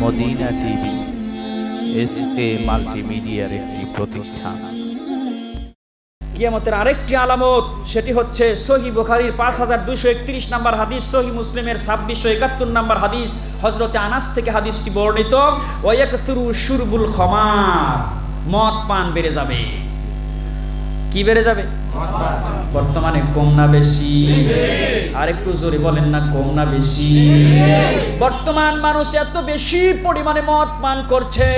Medina TV, S A মাল্টিমিডিয়ার একটি প্রতিষ্ঠান। কিয়ামতের আরেকটি আলামত, সেটি হচ্ছে সহি বুখারীর পাঁচ হাজার দুশো একত্রিশ নাম্বার হাদিস সহি মুসলিমের ছাব্বিশশো একাত্তর নাম্বার হাদিস হজরতে আনাস থেকে হাদিসটি বর্ণিত ওয়াকসুরু সুরবুল খমার, মদ পান বেড়ে যাবে। কি বেড়ে যাবে? বর্তমানে কম না বেশি। আর একটু জোরে বলেন না কম না বেশি। বর্তমান মানুষ এত বেশি পরিমাণে মদ পান করছে।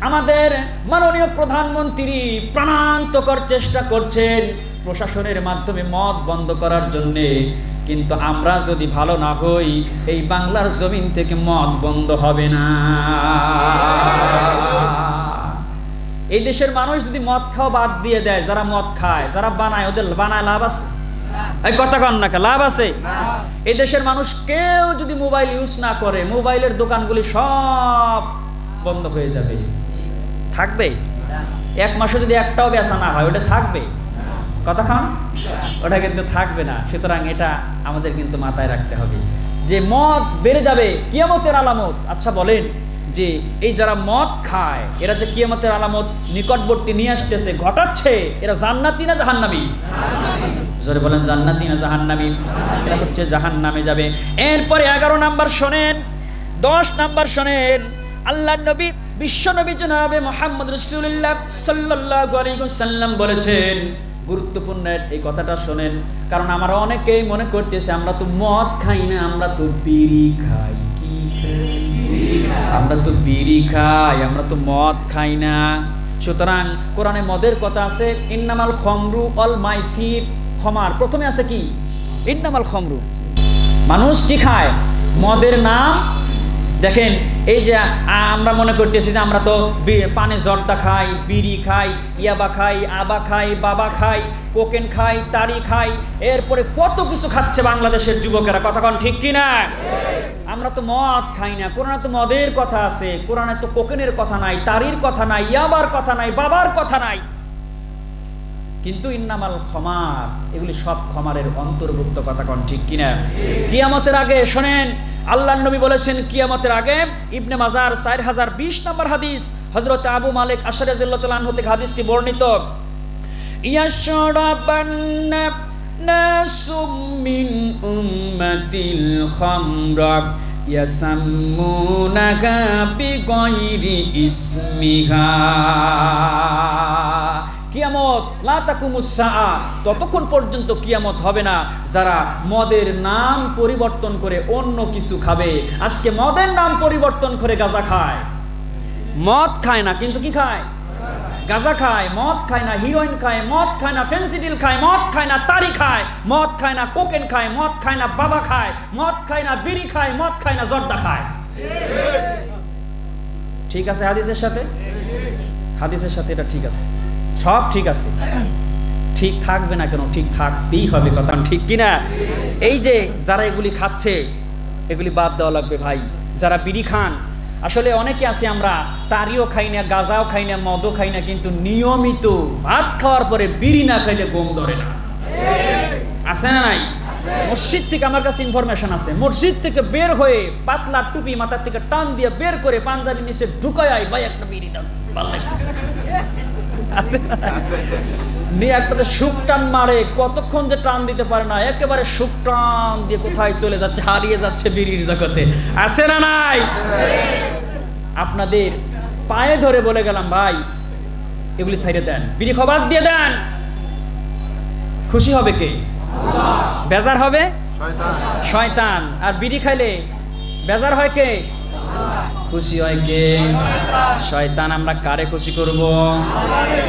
আমাদের মাননীয় প্রধানমন্ত্রী প্রাণান্তকর চেষ্টা করছেন প্রশাসনের মাধ্যমে মদ বন্ধ করার জন্য। কিন্তু আমরা যদি ভালো না হই, এই বাংলার জমিন থেকে মদ বন্ধ হবে না। এই দেশের মানুষ যদি মদ খাওয়া বাদ দিয়ে দেয় যারা মদ খায় যারা বানায় ওদের বানায় লাভ আছে? এই কথা কন না লাভ আছে? এই দেশের মানুষ কেউ যদি মোবাইল ইউজ না করে মোবাইলের দোকানগুলি সব বন্ধ হয়ে যাবে। থাকবে? এক মাসে যদি একটাও বেচা না হয় ওটা থাকবে? কথা খান ওটা কিন্তু থাকবে না। সুতরাং এটা আমাদের কিন্তু মাথায় রাখতে হবে। যে মদ বেড়ে যাবে কিয়ামতের আলামত। আচ্ছা বলেন। যে এই যারা মদ খায়, এরা যে কিয়ামতের আলামত নিকটবর্তী নিয়ে আসতেছে, ঘটাচ্ছে, এরা জান্নাতি না জাহান্নামি? জোরে বলেন, জান্নাতি না জাহান্নামি? এরা হচ্ছে জাহান্নামে যাবে। এরপরে এগারো নাম্বার শোনেন, দশ নাম্বার শোনেন আল্লাহ নবী, বিশ্ব নবী জনাবে মোহাম্মদ রসুল্লাহ সাল্লাহ সাল্লাম বলেছেন, গুরুত্বপূর্ণ এই কথাটা শোনেন, কারণ আমার অনেকেই মনে করতেছে, আমরা তো মদ খাই না, আমরা তো বিড়ি খাই, কি খাই? আমরা তো বিড়ি খাই, আমরা তো মদ খাই না। সুতরাং কোরআনে মদের কথা আছে, ইন্নামাল খমরু অল মাইসির। খমার, প্রথমে আছে কি? ইন্নামাল খমরু। মানুষ কি খায়? মদের নাম। দেখেন, এই যে আমরা মনে করতেছি যে আমরা তো পানে জর্দা খাই, বিড়ি খাই, ইয়াবা খাই, আবা খাই, বাবা খাই, কোকেন খাই, তারি খাই, এরপরে কত কিছু খাচ্ছে বাংলাদেশের যুবকেরা। কথা কতক্ষণ ঠিক কিনা? আমরা তো মদ খাই না, কোরআনে তো মদের কথা আছে, কোরআনে তো কোকেনের কথা নাই, তারির কথা নাই, ইয়াবার কথা নাই, বাবার কথা নাই। কিন্তু ইন্নামাল ক্ষমার এগুলি সব ক্ষমারের অন্তর্ভুক্ত কথা কন ঠিক কিনা? কিয়ামতের আগে, শোনেন আল্লাহ নবী বলেছেন কিয়ামতের আগে ইবনে মাজার চার হাজার বিশ নম্বর হাদিস হজরত আবু মালিক আশরাজিল্লাহ থেকে হাদিসটি বর্ণিত। ইয়াশরাবান্না নাসুম মিন উম্মাতিল খামরা ইয়াসাম্মুনাহা বিগাইরি ইসমিহা কিয়ামত লাতাকুমুসা ততক্ষণ পর্যন্ত কিয়ামত হবে না। যারা মদের নাম পরিবর্তন করে অন্য কিছু খাবে, আজকে মদের নাম পরিবর্তন করে গাঁজা খায়। মদ খায় না, কিন্তু কি খায়? গাঁজা খায়, মদ খায় না হিরোইন খায়, মদ খায় না ফেন্সিডিল খায়, মদ খায় না, তারি খায়, মদ খায় না কোকেন খায়, মদ খায় না, বাবা খায়, মদ খায় না, বিড়ি খায়, মদ খায় না, জর্দা খায়। ঠিক আছে হাদিসের সাথে? হাদিসের সাথে এটা ঠিক আছে। সব ঠিক আছে। ঠিক থাকবে না কেন? ঠিক থাকতেই হবে কথা। ঠিক কিনা? এই যে যারা এগুলি খাচ্ছে, এগুলি বাদ দেওয়া লাগবে ভাই। যারা বিড়ি খান আসলে অনেকে আছে আমরা তারিও খাই না, গাজাও খাই না, মদও খাই না, কিন্তু নিয়মিত ভাত খাওয়ার পরে বিড়ি না খাইলে গম ধরে না। আছে না নাই? মসজিদ থেকে আমার কাছে ইনফরমেশন আছে। মসজিদ থেকে বের হয়ে পাতলা টুপি মাথার থেকে টান দিয়ে বের করে পাঞ্জাবি নিচে ঢুকায় ভাই, একটা বিড়ি দাও। ভালো লাগতেছে। আছে। নিয়ে একটাতে সুখ টান মারে কতক্ষণ যে টান দিতে পারে না একেবারে সুখ টান দিয়ে কোথায় চলে যাচ্ছে হারিয়ে যাচ্ছে বিড়ির জগতে। আছে না নাই? আপনাদের পায়ে ধরে বলে গেলাম ভাই এগুলি সাইডে দেন। বিড়ি খবর দিয়ে দেন। খুশি হবে কে? বেজার হবে? শয়তান। আর বিড়ি খাইলে বেজার হয় কে? খুশি হয় কে? শয়তান, আমরা কারে খুশি করব?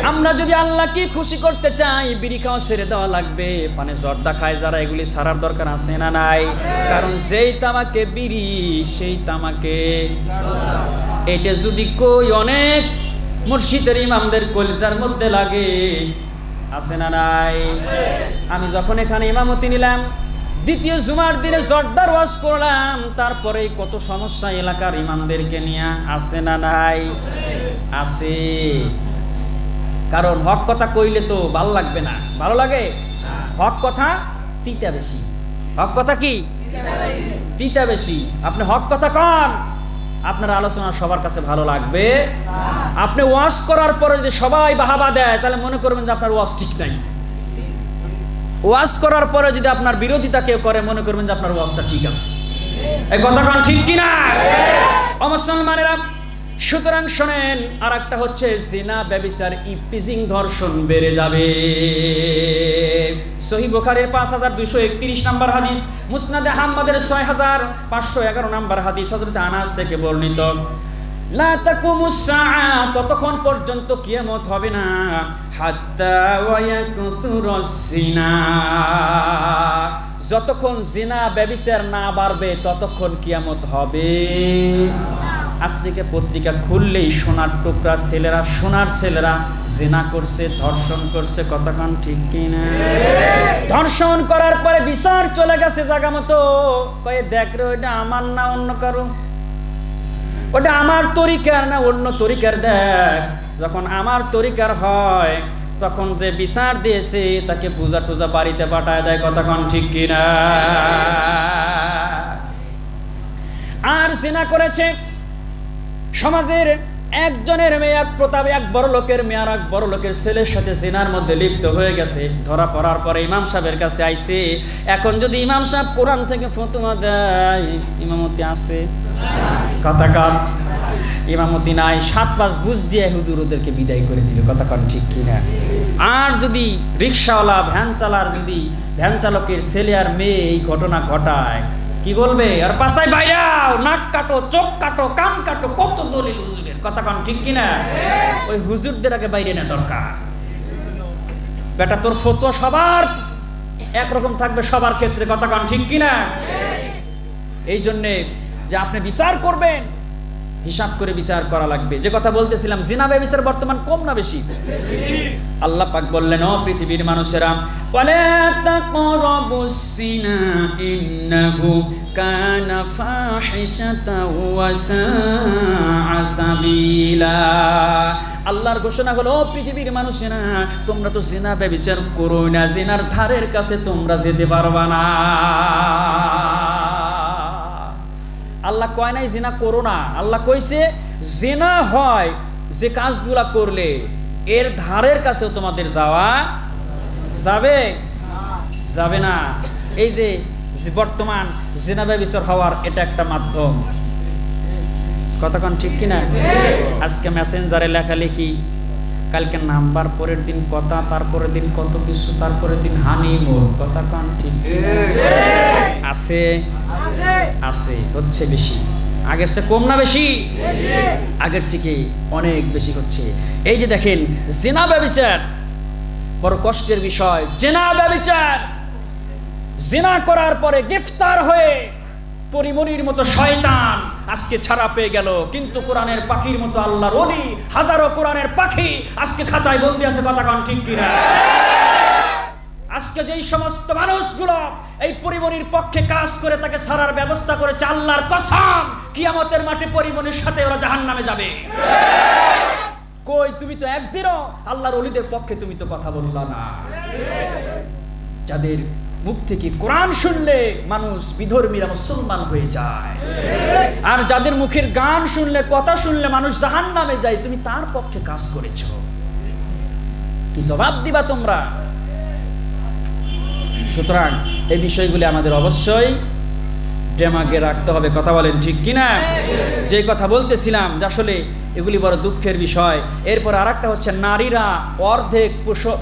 আমরা যদি আল্লাহকে খুশি করতে চাই, বিড়ি খাওয়া ছেড়ে দেওয়া লাগবে। মানে জর্দা খায় যারা, এগুলি সারার দরকার আছে না নাই? কারণ যেই তামাকে বিড়ি, সেই তামাকে। এটা যদি কই অনেক মুর্শিদের ইমামদের কলিজার মধ্যে লাগে, আছে না নাই? আমি যখন এখানে ইমামতি নিলাম দ্বিতীয় জুমার দিনে জর্দার ওয়াজ করলাম তারপরে কত সমস্যা এলাকার ইমামদেরকে নিয়ে আসে না নাই? আছে। কারণ হক কথা কইলে তো ভালো লাগবে না। ভালো লাগে? হক কথা তিতা বেশি। হক কথা কি? তিতা বেশি। আপনি হক কথা কন, আপনার আলোচনা সবার কাছে ভালো লাগবে। আপনি ওয়াশ করার পরে যদি সবাই বাহাবা দেয়, তাহলে মনে করবেন যে আপনার ওয়াশ ঠিক নাই। ওয়াশ করার পরে যদি আপনার বিরোধিতা কেউ করে, মনে করবেন যে আপনার ওয়াশটা ঠিক আছে। এই কথাটা ঠিক কিনা? অমুসলমানেরা সুতরাং শোনেন আর একটা হচ্ছে জিনা, ব্যবিচার, ইপটিজিং, ধর্ষণ বেড়ে যাবে। সহি বুখারীর পাঁচ হাজার দুইশো একত্রিশ নাম্বার হাদিস, মুসনাদে আহমদের ছয় হাজার পাঁচশো এগারো নাম্বার হাদিস হজরত আনাস থেকে বর্ণিত। ততক্ষণ পর্যন্ত কিয়ামত হবে না। যতক্ষণ জিনা, ব্যবিচার না বাড়বে, ততক্ষণ কিয়ামত হবে। আজকে পত্রিকা খুললেই সোনার টুকরা ছেলেরা, সোনার ছেলেরা জিনা করছে, ধর্ষণ করছে কতক্ষণ ঠিক কিনা? ধর্ষণ করার পরে বিচার চলে গেছে জায়গা মতো। কয়ে, দেখ রে, ওইটা আমার না অন্য কারও? ওটা আমার তরিকার না, অন্য তরিকার দেখ। যখন আমার তরিকার হয়, তখন যে বিচার দিয়েছে, তাকে পূজা টুজা বাড়িতে পাঠায় দেয় কতক্ষণ ঠিক কিনা? আর জিনা করেছে, সমাজের একজনের মেয়ে, এক প্রতাপ, এক বড় লোকের মেয়ে আর এক বড় লোকের ছেলের সাথে জিনার মধ্যে লিপ্ত হয়ে গেছে। ধরা পড়ার পরে ইমাম সাহেবের কাছে আইছে, এখন যদি ইমাম সাহেব কোরআন থেকে ফতুয়া দেয়, ইমামতি আছে। কথা কন ইমামতি সাত পাঁচ বুঝ দিয়ে হুজুর ওদেরকে বিদায় করে দিল কথা ঠিক কিনা? আর যদি রিক্সাওয়ালা, ভ্যান চালার যদি ভ্যান চালকের ছেলে আর মেয়ে এই ঘটনা ঘটায়, কি বলবে? আর পাশায় বাইরাও নাক কাটো, চোখ কাটো, কান কাটো, কত দলিল হুজুরের? কথা কন ঠিক কিনা? ওই হুজুরদের আগে বাইরে না দরকার। বেটা, তোর ফতোয়া সবার একরকম থাকবে, সবার ক্ষেত্রে। কথা কন ঠিক কিনা? এই জন্যে যে আপনি বিচার করবেন, হিসাব করে বিচার করা লাগবে। যে কথা বলতেছিলাম, জিনা বিচার বর্তমান কম না বেশি? আল্লাহ পাক বললেন, ও পৃথিবীর মানুষেরা আল্লাহর ঘোষণা হলো, ও পৃথিবীর মানুষেরা, তোমরা তো জিনা ব্যভিচার করো না, জিনার ধারের কাছে তোমরা যেতে পারবা না। আল্লাহ কয় নাই জিনা করো না। আল্লাহ কইছে জিনা হয় যে কাজগুলা করলে এর ধারের কাছেও তোমাদের যাওয়া যাবে? যাবে না। এই যে বর্তমান জিনা ব্যবচার হওয়ার এটা একটা মাধ্যম। কতক্ষণ ঠিক কিনা? আজকে মেসেঞ্জারে লেখালেখি কালকে নাম্বার পরের দিন কথা, তারপরের দিন কত কিছু, তারপরের দিন হানি মোর কতক্ষণ ঠিক আছে? আছে, হচ্ছে বেশি। আগের চেয়ে কম না বেশি? আগের থেকে অনেক বেশি হচ্ছে। এই যে দেখেন, জেনা ব্যবচার, বড় কষ্টের বিষয়। জেনা ব্যবচার, জেনা করার পরে গ্রেফতার হয়ে পরিমণির মতো শয়তান আজকে ছাড়া পেয়ে গেল। কিন্তু কোরআনের পাখির মতো আল্লাহর অলি হাজারো কোরআনের পাখি আজকে খাঁচায় বন্দি আছে কথাগণ ঠিক কিনা? আজকে যেই সমস্ত মানুষগুলো এই পরিমণির পক্ষে কাজ করে তাকে ছাড়ার ব্যবস্থা করেছে, আল্লাহর কসম, কিয়ামতের মাঠে পরিমণির সাথে ওরা জাহান নামে যাবে। কই, তুমি তো একদিনও আল্লাহর অলিদের পক্ষে তুমি তো কথা বললা না। যাদের মুখ থেকে কোরআন শুনলে মানুষ বিধর্মীরা মুসলমান হয়ে যায়। আর যাদের মুখের গান শুনলে, কথা শুনলে মানুষ জাহান নামে যায়, তুমি তার পক্ষে কাজ করেছ। কি জবাব দিবা তোমরা? সুতরাং এই বিষয়গুলি আমাদের অবশ্যই ডেমাকে রাখতে হবে, কথা বলেন ঠিক কিনা? যে কথা বলতেছিলাম, যে আসলে এগুলি বড় দুঃখের বিষয়। এরপর আর হচ্ছে, নারীরা অর্ধেক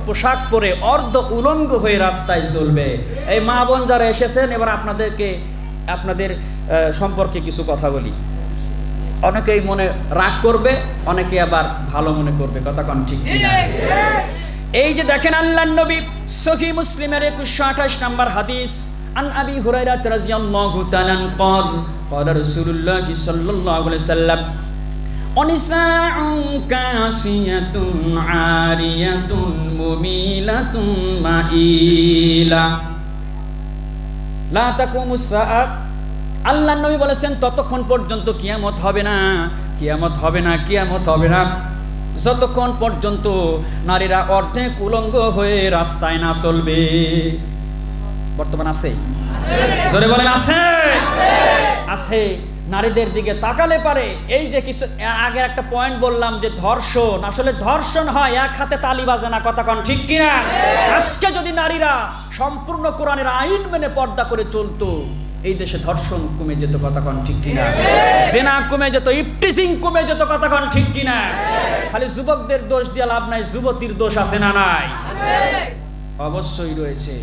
পোশাক পরে অর্ধ উলঙ্গ হয়ে রাস্তায় চলবে। এই মা বোন যারা এসেছেন, এবার আপনাদেরকে, আপনাদের সম্পর্কে কিছু কথা বলি। অনেকেই মনে রাগ করবে, অনেকে আবার ভালো মনে করবে, কথা কন ঠিক এই যে দেখেন আল্লাহ নবী, সহি মুসলিমের একুশশো আঠাশ নাম্বার হাদিস عن أبي هريرة رضي الله تعالى قال قال رسول الله صلى الله عليه وسلم ونساء كاسية عارية مميلة مائلة لا تقوم الساعة আল্লাহ নবী বলেছেন ততক্ষণ পর্যন্ত কিয়ামত হবে না কিয়ামত হবে না কিয়ামত হবে না যতক্ষণ পর্যন্ত নারীরা অর্ধেক উলঙ্গ হয়ে রাস্তায় না চলবে বর্তমান আছে? জোরে বলেন, আছে। আছে। নারীদের দিকে তাকালে পারে। এই যে কিছু আগে একটা পয়েন্ট বললাম যে ধর্ষণ, আসলে ধর্ষণ হয় এক হাতে তালি বাজে না, কথা কন ঠিক কিনা? আজকে যদি নারীরা সম্পূর্ণ কোরআনের আইন মেনে পর্দা করে চলতো, এই দেশে ধর্ষণ কমে যেত, কথা কন ঠিক কিনা? সেনা কমে যেত ইপটিসিং কমে যেত, কথা কন ঠিক কিনা? খালি যুবকদের দোষ দিয়ে লাভ নাই, যুবতীর দোষ আছে না নাই? অবশ্যই রয়েছে।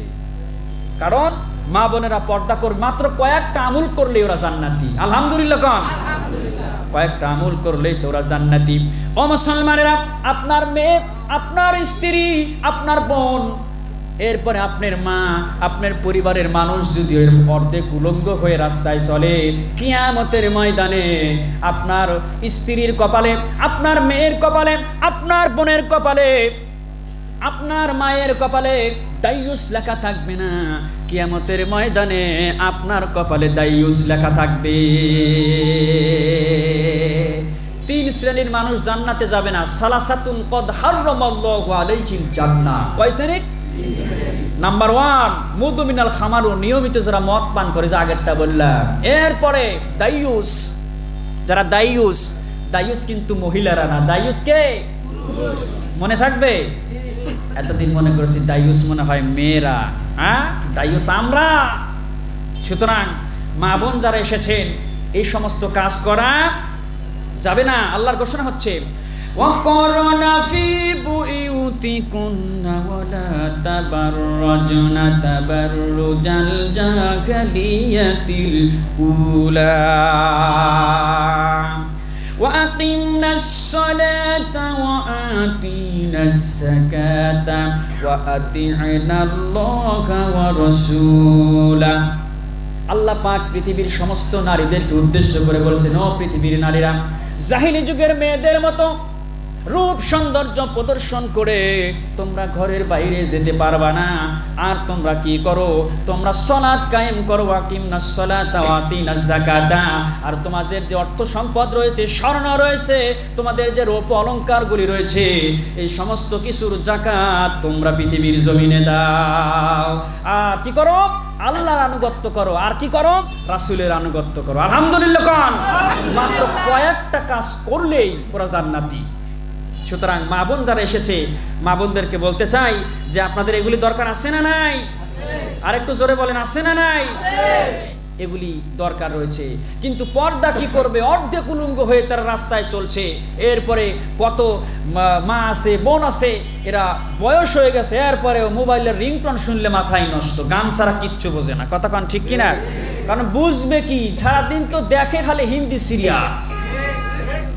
কারণ মা বোনেরা পর্দা কর মাত্র কয়েকটা আমুল করলে ওরা জান্নাতি। আলহামদুলিল্লাহ কন? কয়েকটা আমুল করলেই তো ওরা জান্নাতি। ও মুসলমানেরা আপনার মেয়ে আপনার স্ত্রী আপনার বোন এরপরে আপনার মা আপনার পরিবারের মানুষ যদি এর অর্ধেক উলঙ্গ হয়ে রাস্তায় চলে কিয়ামতের ময়দানে আপনার স্ত্রীর কপালে আপনার মেয়ের কপালে আপনার বোনের কপালে আপনার মায়ের কপালে দাইয়ুস লেখা থাকবে না। কিয়ামতের ময়দানে আপনার কপালে দাইয়ুস লেখা থাকবে। তিন শ্রেণির মানুষ জান্নাতে যাবে না। সালাসাতুন কদ হাররামাল্লাহু আলাইহিম জান্নাহ। কয় শ্রেণি? নাম্বার ওয়ান মুদমিনাল খামারু, নিয়মিত যারা মদ পান করে, যে আগেরটা বললাম। এরপরে দাইয়ুস যারা দাইয়ুস দাইয়ুস কিন্তু মহিলারা না। দাইয়ুস কে? মনে থাকবে? এতদিন মনে করছি দায়ুস মনে হয় মেয়েরা হ্যাঁ দায়ুস আমরা সুতরাং মা বোন যারা এসেছেন এই সমস্ত কাজ করা যাবে না আল্লাহর ঘোষণা হচ্ছে وقرن في بيوتكن ولا تبرجن تبرج الجاهلية الأولى وأقمنا الصلاة وآتينا الزكاة وأطعنا الله ورسوله আল্লাহ পাক পৃথিবীর সমস্ত নারীদেরকে উদ্দেশ্য করে বলেছেন ও পৃথিবীর নারীরা জাহিলি যুগের মেয়েদের মতো রূপ সৌন্দর্য প্রদর্শন করে তোমরা ঘরের বাইরে যেতে পারবা না। আর তোমরা কি করো? তোমরা সলাৎ কায়েম করো, আকিমনা সলাত ওয়াতিনা যাকাতা। আর তোমাদের যে অর্থ সম্পদ রয়েছে, স্বর্ণ রয়েছে, তোমাদের যে রূপ অলংকারগুলি রয়েছে, এই সমস্ত কিছুর জাকাত তোমরা পৃথিবীর জমিনে দাও। আর কি করো? আল্লাহর আনুগত্য করো। আর কি করো? রাসূলের আনুগত্য করো। আলহামদুলিল্লাহ মাত্র কয়েকটা কাজ করলেই ওরা জান্নাতি। সুতরাং মা বোন যারা এসেছে, মা বোনদেরকে বলতে চাই যে আপনাদের এগুলি দরকার আছে না নাই? আর একটু জোরে বলেন, আছে না নাই? এগুলি দরকার রয়েছে। কিন্তু পর্দা কি করবে? অর্ধেক উলঙ্গ হয়ে তারা রাস্তায় চলছে। এরপরে কত মা- আছে, বোন আছে, এরা বয়স হয়ে গেছে এরপরে মোবাইলের রিংটন শুনলে মাথায় নষ্ট। গান ছাড়া কিচ্ছু বোঝে না। কথা কান ঠিক কিনা? কারণ বুঝবে কি, সারাদিন তো দেখে খালি হিন্দি সিরিয়াল।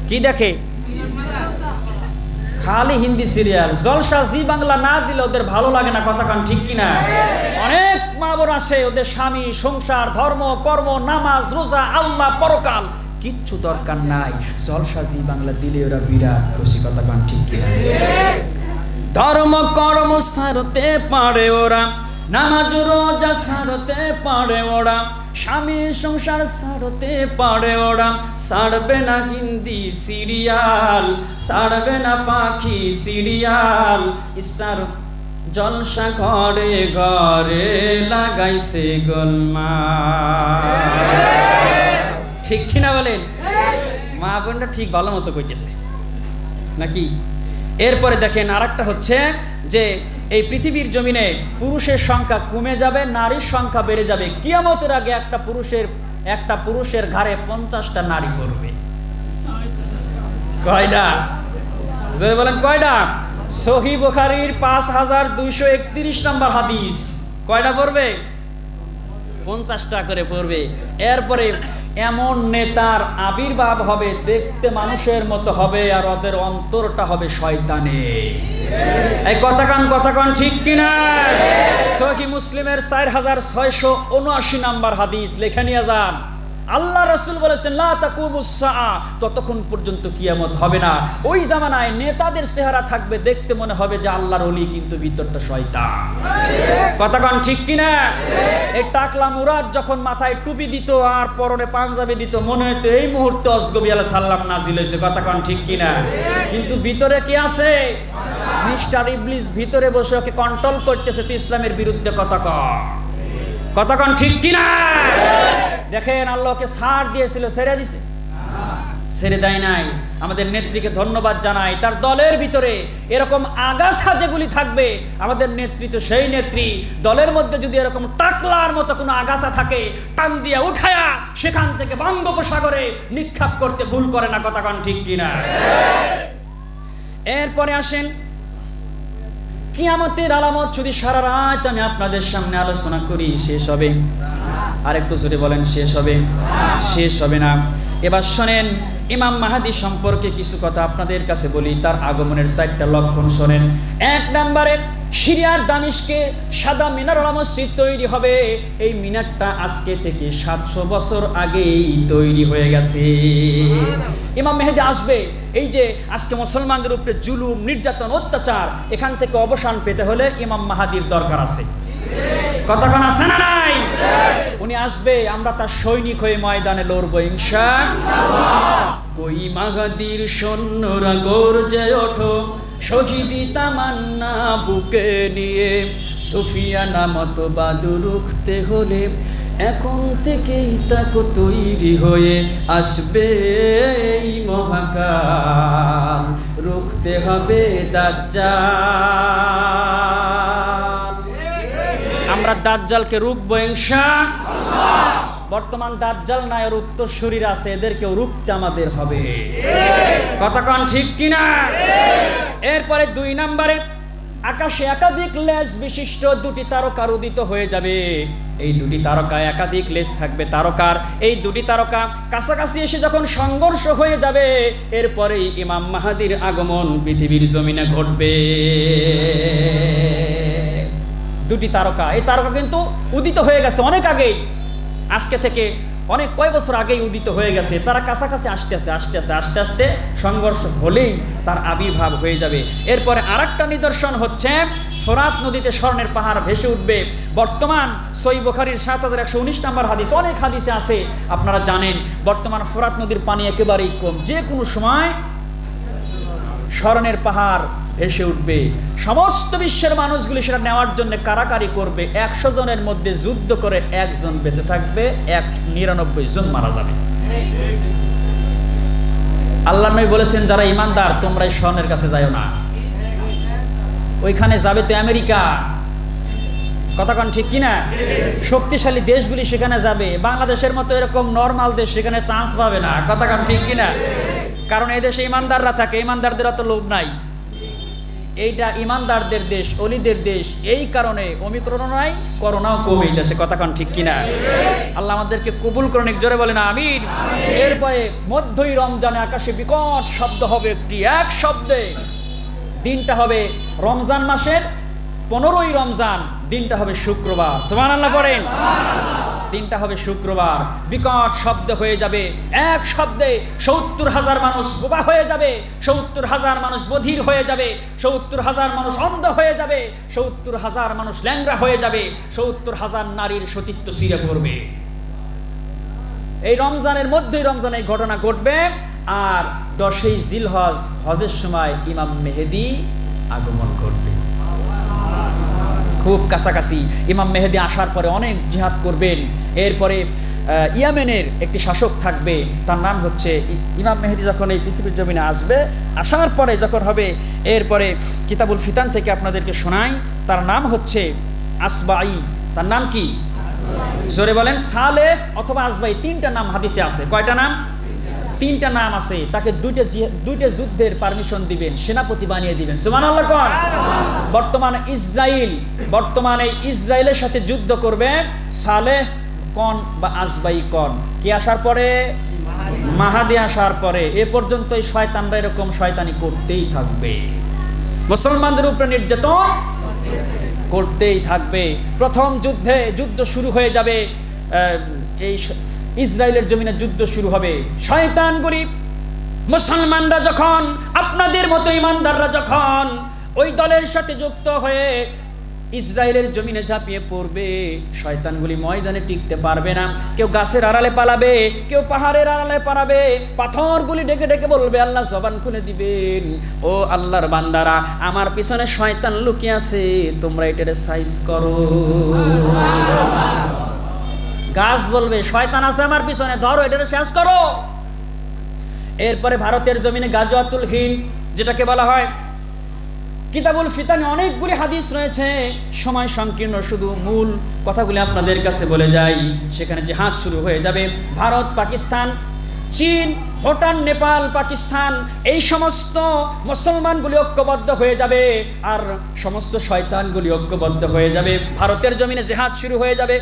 কি দেখে? খালি হিন্দি সিরিয়াল। জলসা জি বাংলা না দিলে ওদের ভালো লাগে না, কথা কান ঠিক কিনা? অনেক মা বোন আসে, ওদের স্বামী, সংসার, ধর্ম, কর্ম, নামাজ, রোজা, আল্লাহ, পরকাল, কিচ্ছু দরকার নাই। জলসা জি বাংলা দিলে ওরা বিরাট খুশি, কথা কান ঠিক কিনা? ধর্ম, কর্ম সারতে পারে ওরা। নামাজ রোজা সারতে পারে ওরা, স্বামী সংসার সারতে পারে ওরা। সারবে না হিন্দি সিরিয়াল, সারবে না পাখি সিরিয়াল। ইসার জলসা ঘরে ঘরে লাগাইছে গোলমা ঠিক কিনা বলেন? মা বোনটা ঠিক ভালো মতো কইতেছে। নাকি? এরপরে দেখেন আরেকটা হচ্ছে যে এই পৃথিবীর জমিনে পুরুষের সংখ্যা কমে যাবে, নারীর সংখ্যা বেড়ে যাবে। কিয়ামতের আগে একটা পুরুষের একটা পুরুষের ঘাড়ে পঞ্চাশটা নারী পড়বে। কয়টা? যদি বলেন, কয়টা? সহি বোখারির পাঁচ হাজার দুইশো একত্রিশ নম্বর হাদিস। কয়টা পড়বে? পঞ্চাশটা করে পড়বে। এরপরে এমন নেতার আবির্ভাব হবে, দেখতে মানুষের মতো হবে আর ওদের অন্তরটা হবে শয়তানে। এই কথা কান কথা কান ঠিক কিনা? সহি মুসলিমের চার হাজার ছয়শো উনআশি নাম্বার হাদিস, লেখে নিয়ে যান। আল্লাহ রসুল বলেছেন ততক্ষণ পর্যন্ত কিয়ামত হবে না। ওই জামানায় নেতাদের চেহারা থাকবে, দেখতে মনে হবে যে আল্লাহর অলি কিন্তু ভিতরটা শয়তান। কথা কন ঠিক কিনা? এই টাকলা মুরাদ যখন মাথায় টুপি দিত আর পরনে পাঞ্জাবি দিত, মনে হতো এই মুহূর্তে অসগবি আলাহ সাল্লাম নাজিল হয়েছে কন ঠিক কিনা? কিন্তু ভিতরে কি আছে? মিস্টার ইবলিস ভিতরে বসে ওকে কন্ট্রোল করতেছে ইসলামের বিরুদ্ধে কথা কন। কতক্ষণ ঠিক কিনা? দেখেন আল্লাহকে ছাড় দিয়েছিল, ছেড়ে দিছে। ছেড়ে দেয় নাই। আমাদের নেত্রীকে ধন্যবাদ জানাই। তার দলের ভিতরে এরকম আগাছা যেগুলি থাকবে, আমাদের নেতৃত্ব সেই নেত্রী। দলের মধ্যে যদি এরকম টাকলার মতো কোনো আগাছা থাকে, টান দিয়া উঠায়া সেখান থেকে বঙ্গোপসাগরে নিক্ষাপ করতে ভুল করে না কথাক্ষণ ঠিক কিনা? এরপরে আসেন কিয়ামতের আলামত যদি সারা রাত আমি আপনাদের সামনে আলোচনা করি, শেষ হবে। আরেকটু জোরে বলেন, শেষ হবে। শেষ হবে না। এবার শোনেন, ইমাম মাহাদি সম্পর্কে কিছু কথা আপনাদের কাছে বলি, তার আগমনের চারটা লক্ষণ শোনেন। এক নম্বরে সিরিয়ার দামিশকে সাদা মিনার মসজিদ তৈরি হবে। এই মিনারটা আজকে থেকে সাতশো বছর আগেই তৈরি হয়ে গেছে। ইমাম মেহেদি আসবে। এই যে আজকে মুসলমানদের উপরে জুলুম, নির্যাতন, অত্যাচার, এখান থেকে অবসান পেতে হলে ইমাম মাহাদির দরকার আছে। কতক্ষণ আছে না নাই? উনি আসবে, আমরা তার সৈনিক হয়ে ময়দানে লড়বো ইনশা কই মাহাদির সৈন্যরা গর্জে ওঠো। শহীদি তামান্না বুকে নিয়ে সুফিয়া নামত বাদু রুখতে হলে এখন থেকেই তাকে তৈরি হয়ে আসবে এই মহাকাল। রুখতে হবে দাজ্জাল। আমরা দাজ্জালকে রুখবো ইনশা বর্তমান দাজ্জাল নায়ের উত্তর শরীর আছে, এদেরকেও রুখতে আমাদের হবে। কতক্ষণ ঠিক কিনা? এরপরে দুই নম্বরে, আকাশে একাধিক লেজ বিশিষ্ট দুটি তারকার উদিত হয়ে যাবে। এই দুটি তারকা একাধিক লেজ থাকবে তারকার। এই দুটি তারকা কাছাকাছি এসে যখন সংঘর্ষ হয়ে যাবে, এরপরেই ইমাম মাহাদির আগমন পৃথিবীর জমিনে ঘটবে। দুটি তারকা, এই তারকা কিন্তু উদিত হয়ে গেছে অনেক আগেই। আজকে থেকে অনেক কয় বছর আগেই উদিত হয়ে গেছে, তারা কাছাকাছি আসতে আসতে আসতে আসতে, আস্তে আস্তে সংঘর্ষ হলেই তার আবির্ভাব হয়ে যাবে। এরপরে আরেকটা নিদর্শন হচ্ছে, ফোরাত নদীতে স্বর্ণের পাহাড় ভেসে উঠবে। বর্তমান সই বোখারির সাত হাজার একশো উনিশ নম্বর হাদিস, অনেক হাদিসে আছে, আপনারা জানেন, বর্তমান ফোরাত নদীর পানি একেবারেই কম। যে কোনো সময় স্মরণের পাহাড় ভেসে উঠবে। সমস্ত বিশ্বের মানুষগুলি সেটা নেওয়ার জন্য কারাকারি করবে। একশো জনের মধ্যে যুদ্ধ করে একজন বেঁচে থাকবে, এক নিরানব্বই জন মারা যাবে। আল্লাহ নবী বলেছেন, যারা ইমানদার তোমরা স্বর্ণের কাছে যাও না। ওইখানে যাবে তো আমেরিকা। কথাক্ষণ ঠিক কিনা? শক্তিশালী দেশগুলি সেখানে যাবে। বাংলাদেশের মতো এরকম নর্মাল দেশ সেখানে চান্স পাবে না। কথাক্ষণ ঠিক কিনা? কারণ এই দেশে ইমানদাররা থাকে, ইমানদারদের অত লোভ নাই। এইটা ইমানদারদের দেশ, অলিদের দেশ, এই কারণে অমিক্রণ নাই, করোনাও কমে এই কথা কথাক্ষণ ঠিক কিনা? আল্লাহ আমাদেরকে কবুল করেন জোরে বলে বলেন আমির এরপরে মধ্যই রমজানে আকাশে বিকট শব্দ হবে একটি, এক শব্দে দিনটা হবে রমজান মাসের পনেরোই রমজান, দিনটা হবে শুক্রবার। সোমান আল্লাহ করেন দিনটা হবে শুক্রবার। বিকট শব্দ হয়ে যাবে। এক শব্দে সত্তর হাজার মানুষ বোবা হয়ে যাবে। সত্তর হাজার মানুষ বধির হয়ে যাবে। সত্তর হাজার মানুষ অন্ধ হয়ে যাবে। সত্তর হাজার মানুষ ল্যাংরা হয়ে যাবে। সত্তর হাজার নারীর সতীত্ব ছিঁড়ে পড়বে। এই রমজানের মধ্যেই রমজান এই ঘটনা ঘটবে। আর দশই জিলহজ, হজের সময় ইমাম মেহেদি আগমন করবে। খুব কাছাকাছি। ইমাম মেহেদি আসার পরে অনেক জিহাদ করবেন। এরপরে ইয়ামেনের একটি শাসক থাকবে। তার নাম হচ্ছে ইমাম মেহেদি যখন এই পৃথিবীর জমিনে আসবে, আসার পরে যখন হবে, এরপরে কিতাবুল ফিতান থেকে আপনাদেরকে শোনাই। তার নাম হচ্ছে আসবাই। তার নাম কি? জোরে বলেন সালে অথবা আসবাই। তিনটা নাম হাদিসে আছে। কয়টা নাম? তিনটা নাম আছে, তাকে দুইটা দুইটা যুদ্ধের পারমিশন দিবেন, সেনাপতি বানিয়ে দিবেন। সুমান আল্লাহ কন। বর্তমানে ইসরায়েল বর্তমানে ইসরায়েলের সাথে যুদ্ধ করবে সালেহ কন বা আজবাই কন। কি আসার পরে? মাহাদি আসার পরে। এ পর্যন্ত এই শয়তানরা এরকম শয়তানি করতেই থাকবে। মুসলমানদের উপরে নির্যাতন করতেই থাকবে। প্রথম যুদ্ধে, যুদ্ধ শুরু হয়ে যাবে এই ইসরায়েলের জমিনে যুদ্ধ শুরু হবে। শয়তানগুলি মুসলমানরা যখন, আপনাদের মতো ইমানদাররা যখন ওই দলের সাথে যুক্ত হয়ে ইসরায়েলের জমিনে ঝাঁপিয়ে পড়বে শয়তানগুলি ময়দানে টিকতে পারবে না। কেউ গাছের আড়ালে পালাবে, কেউ পাহাড়ের আড়ালে পালাবে পাথরগুলি ডেকে ডেকে বলবে, আল্লাহ জবান খুলে দিবেন। ও আল্লাহর বান্দারা, আমার পিছনে শয়তান লুকিয়ে আছে, তোমরা এটারে সাইজ করো। গাছ বলবে শয়তান আছে আমার পিছনে, ধরো, এটা শেষ করো। এরপরে ভারতের জমিনে গাজওয়াতুল হিন্দ যেটাকে বলা হয়, কিতাবুল ফিতানে অনেকগুলি হাদিস রয়েছে। সময় সংকীর্ণ, শুধু মূল কথাগুলি আপনাদের কাছে বলে যাই। সেখানে জিহাদ শুরু হয়ে যাবে। ভারত, পাকিস্তান, চীন, ভুটান, নেপাল, পাকিস্তান, এই সমস্ত মুসলমানগুলি ঐক্যবদ্ধ হয়ে যাবে আর সমস্ত শয়তানগুলি ঐক্যবদ্ধ হয়ে যাবে। ভারতের জমিনে জেহাদ শুরু হয়ে যাবে।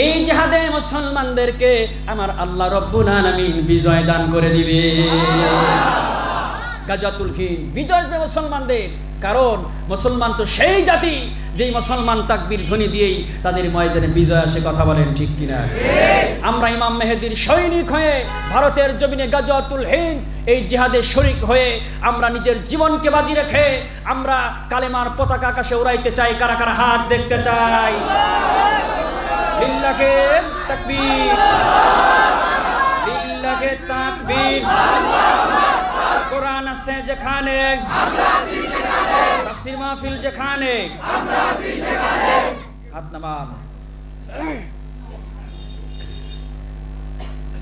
এই জেহাদে মুসলমানদেরকে আমার আল্লাহ রব্বুল আলামিন বিজয় দান করে দিবে। গাজাতুল হিন্দ, বিজয় হবে মুসলমানদের। কারণ মুসলমান তো সেই জাতি যেই মুসলমান তাকবীর ধ্বনি দিয়েই তাদের ময়দানে বিজয় আসে, কথা বলেন ঠিক কিনা? আমরা ইমাম মেহেদির সৈনিক হয়ে ভারতের জমিনে গাজাতুল হিন্দ এই জিহাদে শরিক হয়ে আমরা নিজের জীবনকে বাজি রেখে আমরা কালেমার পতাকা আকাশে উড়াইতে চাই, কারা কারা হাত দেখতে চাই? লিল্লাহে তাকবীর। লিল্লাহে তাকবীর। কোরআন আছে যেখানে। তাফসীর মাহফিল যেখানে। হাত নামান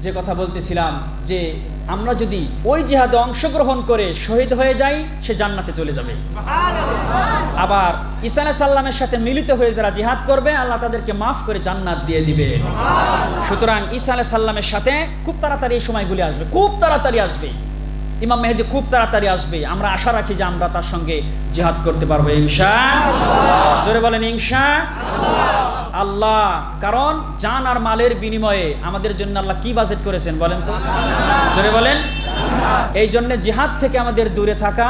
যে কথা বলতেছিলাম যে আমরা যদি ওই জিহাদে অংশগ্রহণ করে শহীদ হয়ে যাই সে জান্নাতে চলে যাবে। আবার আলাইহিস সাল্লামের সাথে মিলিত হয়ে যারা জিহাদ করবে, আল্লাহ তাদেরকে মাফ করে জান্নাত দিয়ে দিবে। সুতরাং ঈসা আলাইহিস সাল্লামের সাথে খুব তাড়াতাড়ি এই সময়গুলি আসবে, খুব তাড়াতাড়ি আসবে। ইমাম মেহেদি খুব তাড়াতাড়ি আসবে। আমরা আশা রাখি যে আমরা তার সঙ্গে জিহাদ করতে পারব ইনশা জোরে বলেন ইনশা আল্লাহ, কারণ জান আর মালের বিনিময়ে আমাদের জন্য আল্লাহ কি বাজেট করেছেন বলেন তো? জোরে বলেন। এই জন্য জিহাদ থেকে আমাদের দূরে থাকা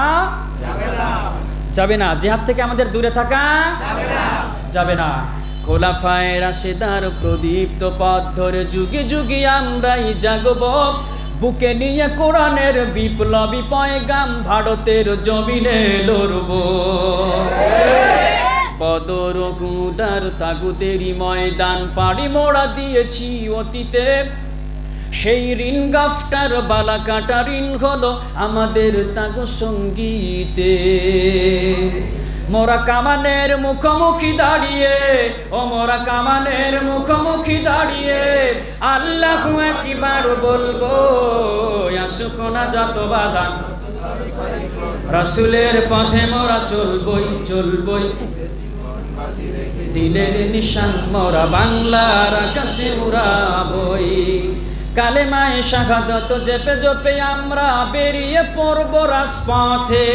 যাবে না। জিহাদ থেকে আমাদের দূরে থাকা যাবে না। খোলাফায় রাশেদার প্রদীপ্ত পথ ধরে যুগে যুগে আমরাই জাগব। বুকে নিয়ে কোরআনের বিপ্লবী পয়গাম ভারতের জমিনে লড়ব। বদর হুদার তাগুদেরই ময়দান পাড়ি মোড়া দিয়েছি অতীতে। সেই ঋণ গাফটার বালা কাটা ঋণ হলো আমাদের তাগো সঙ্গীতে। মোরা কামানের মুখোমুখি দাঁড়িয়ে, ও মোরা কামানের মুখোমুখি দাঁড়িয়ে, আল্লাহ একবার বলব, আসুক যত বাধা। রাসুলের পথে মোরা চলবই চলবই। দিলের নিশান মোরা বাংলার আকাশে উড়াবই। কালে মায়ে শাহাদত জেপে জপে আমরা বেরিয়ে পড়ব রাজপথে।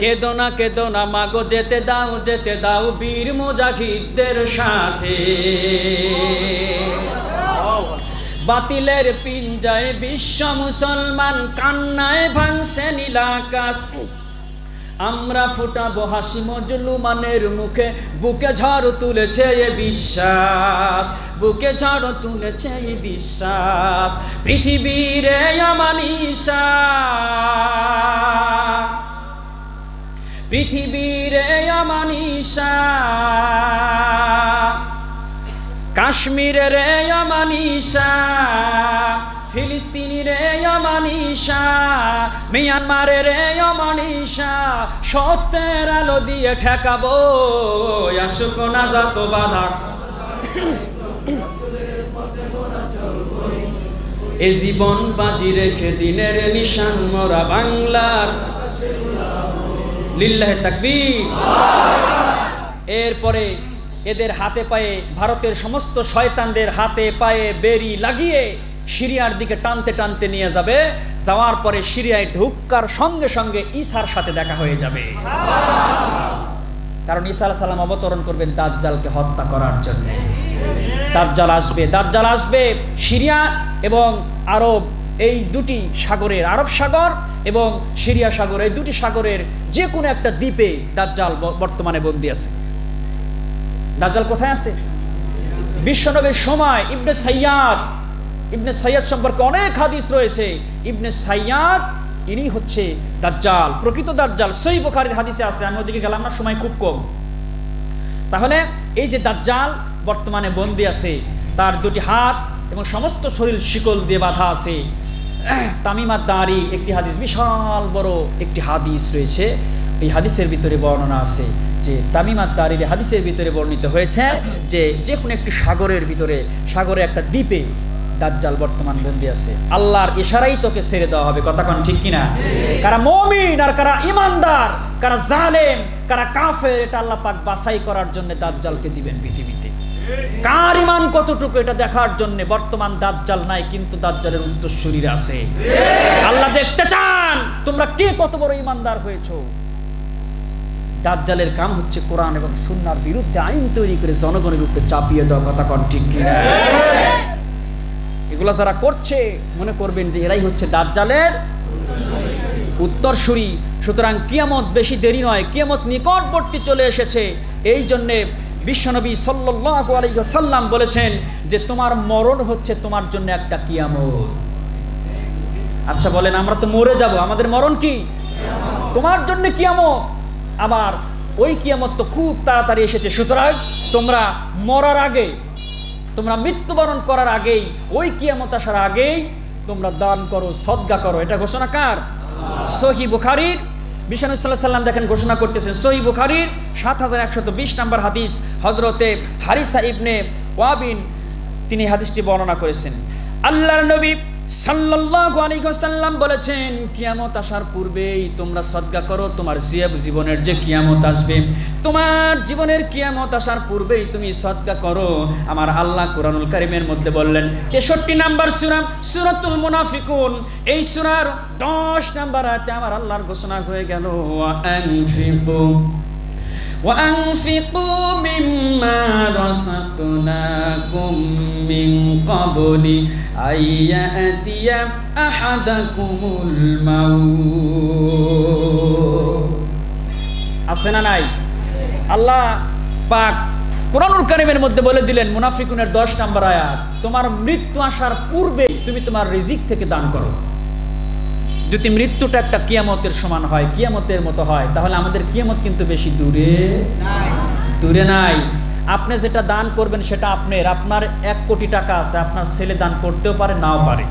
কেদো না কেদো না, মাগো, যেতে দাও যেতে দাও বীর মুজাহিদদের সাথে। বাতিলের পিঞ্জায় বিশ্ব মুসলমান, কান্নায় ভাঙছে নীলাকাশ আমরা ফুটাবো হাসি মজলুমানের মুখে। বুকে ঝড় তুলেছে এ বিশ্বাস, বুকে ঝড় তুলেছে এ বিশ্বাস। পৃথিবীর আমানিসা পৃথিবীর আমানিসা কাশ্মীরের আমানিসা ফিলিস্তিনি রে অমানিসা রে অমানিসা সত্যের আলো দিয়ে ঠেকাবো আসুক না যত বাধা। এ জীবন বাজি রেখে দিনের নিশান মরা বাংলার। লিল্লাহ তাকবি এরপরে এদের হাতে পায়ে ভারতের সমস্ত শয়তানদের হাতে পায়ে বেরি লাগিয়ে সিরিয়ার দিকে টানতে টানতে নিয়ে যাবে। যাওয়ার পরে সিরিয়ায় ঢুকার সঙ্গে সঙ্গে ঈসার সাথে দেখা হয়ে যাবে। কারণ আলাইহিস সালাম অবতরণ করবেন দাজ্জালকে হত্যা করার জন্য। দাজ্জাল আসবে দাজ্জাল আসবে। সিরিয়া এবং আরব, এই দুটি সাগরের, আরব সাগর এবং সিরিয়া সাগর, এই দুটি সাগরের যে কোনো একটা দ্বীপে দাজ্জাল বর্তমানে বন্দী আছে। দাজ্জাল কোথায় আছে? বিশ্বনবীর সময় ইবনে সাইয়াদ ইবনে সাইয়াদ সম্পর্কে অনেক হাদিস রয়েছে। ইবনে সাইয়াদ, ইনি হচ্ছে দাজ্জাল, প্রকৃত দাজ্জাল। সই বোখারির হাদিসে আছে, আমি ওদিকে গেলাম না, সময় খুব কম। তাহলে এই যে দাজ্জাল বর্তমানে বন্দি আছে, তার দুটি হাত এবং সমস্ত শরীর শিকল দিয়ে বাঁধা আছে। তামিমার দাঁড়ি একটি হাদিস, বিশাল বড় একটি হাদিস রয়েছে। এই হাদিসের ভিতরে বর্ণনা আছে যে তামিমাত তারির হাদিসের ভিতরে বর্ণিত হয়েছে যে যে কোনো একটি সাগরের ভিতরে, সাগরে একটা দ্বীপে দাজ্জাল বর্তমান বন্দি আছে। আল্লাহর ইশারাই তোকে ছেড়ে দেওয়া হবে, কথা কোন ঠিক কিনা? কারা মমিন আর কারা ইমানদার, কারা জালেম, কারা কাফের, এটা আল্লাহ পাক বাছাই করার জন্য দাজ্জালকে দিবেন পৃথিবীতে। কার ইমান কতটুকু এটা দেখার জন্য বর্তমান দাজ্জাল নাই, কিন্তু দাজ্জালের উত্তরসূরিরা আছে। আল্লাহ দেখতে চান, তোমরা কে কত বড় ইমানদার হয়েছো? দাজ্জালের কাম হচ্ছে কোরআন এবং সুন্নার বিরুদ্ধে আইন তৈরি করে জনগণের উপরে চাপিয়ে দেওয়া, কথা কন ঠিক কিনা? এগুলো যারা করছে, মনে করবেন যে এরাই হচ্ছে দাজ্জালের উত্তরসূরি। সুতরাং কিয়ামত বেশি দেরি নয়, কিয়ামত নিকটবর্তী চলে এসেছে। এই জন্যে বিশ্বনবী সাল্লাল্লাহু আলাইহি সাল্লাম বলেছেন যে, তোমার মরণ হচ্ছে তোমার জন্য একটা কিয়ামত। আচ্ছা বলেন, আমরা তো মরে যাব, আমাদের মরণ কি? তোমার জন্য কিয়ামত। আবার ওই কিয়ামত তো খুব তাড়াতাড়ি এসেছে, সুতরাং তোমরা মরার আগে তোমরা মৃত্যুবরণ করার আগেই, ওই কিয়ামত আসার আগেই তোমরা দান করো, সদ্গা করো। এটা ঘোষণা কার? সহি বুখারির। বিশানুসাল্লাহ সাল্লাম দেখেন, ঘোষণা করতেছেন, সহি বুখারির সাত হাজার একশত বিশ নম্বর হাদিস হজরতে হারিসা ইবনে ওয়াবিন তিনি হাদিসটি বর্ণনা করেছেন। আল্লাহর নবী সাল্লাল্লাহু আলাইহি ওয়াসাল্লাম বলেছেন, কিয়ামত আসার পূর্বেই তোমরা সদকা করো, তোমার জীবনের যে কিয়ামত আসবে। তোমার জীবনের কিয়ামত আসার পূর্বেই তুমি সদকা করো। আমার আল্লাহ কোরআনুল কারিমের মধ্যে বললেন, তেষট্টি নাম্বার সূরা, সূরাতুল মুনাফিকুন। এই সূরার 10 নাম্বার আয়াতে আমার আল্লাহর ঘোষণা হয়ে গেল আনফিকু وأنفقوا مما رزقناكم من قبل أن يأتي أحدكم الموت আছে না নাই আল্লাহ পাক কোরআনুল কারিমের মধ্যে বলে দিলেন মুনাফিকুনের দশ নাম্বার আয়াত তোমার মৃত্যু আসার পূর্বে তুমি তোমার রিজিক থেকে দান করো যদি মৃত্যুটা একটা কিয়ামতের সমান হয় কিয়ামতের মতো হয় তাহলে আমাদের কিয়ামত কিন্তু বেশি দূরে দূরে নাই। আপনি যেটা দান করবেন সেটা আপনার আপনার এক কোটি টাকা আছে আপনার ছেলে দান করতেও পারে নাও পারে।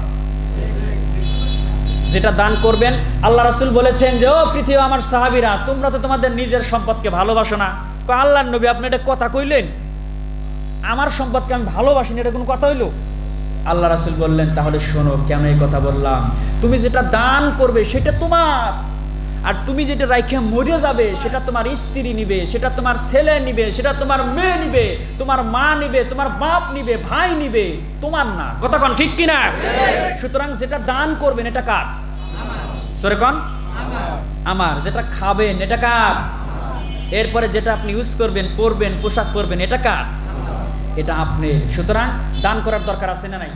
যেটা দান করবেন আল্লাহ রাসুল বলেছেন যে ও পৃথিবী আমার সাহাবিরা তোমরা তো তোমাদের নিজের সম্পদকে ভালোবাসো না। আল্লাহ নবী আপনি এটা কথা কইলেন? আমার সম্পদকে আমি ভালোবাসি না এটা কোনো কথা হইল? আল্লাহ রাসুল বললেন, তাহলে শোনো, কেন এই কথা বললাম? তুমি যেটা দান করবে সেটা তোমার। আর তুমি যেটা রাইখে মরে যাবে সেটা তোমার স্ত্রী নিবে, সেটা তোমার ছেলে নিবে, সেটা তোমার মেয়ে নিবে, তোমার মা নিবে, তোমার বাপ নিবে, ভাই নিবে, তোমার না। কথা কন, ঠিক কিনা? সুতরাং যেটা দান করবেন, এটা কার? সরে কন। আমার। যেটা খাবেন, এটা কার? এরপরে যেটা আপনি ইউজ করবেন, পরবেন, পোশাক করবেন এটা কার? এটা আপনি সুতরাং দান করার দরকার আছে না নাই?